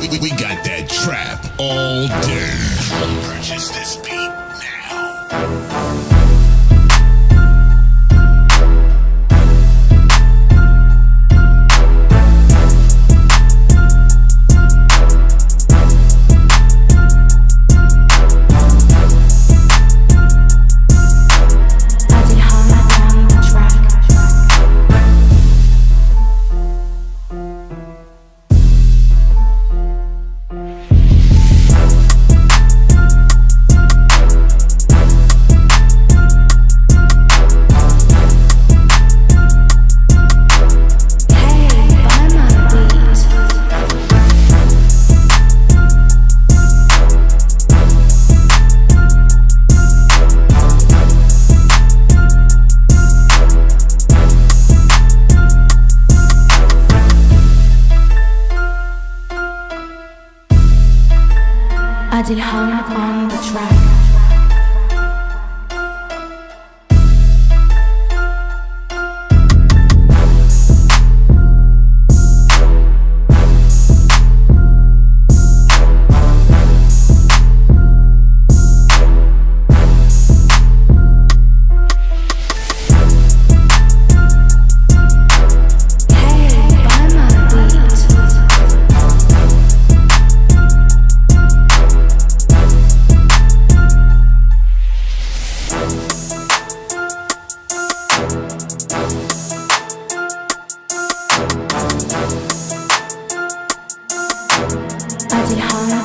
we, we, got that trap all day. Purchase this beat Adil Hamid on the track. 你好。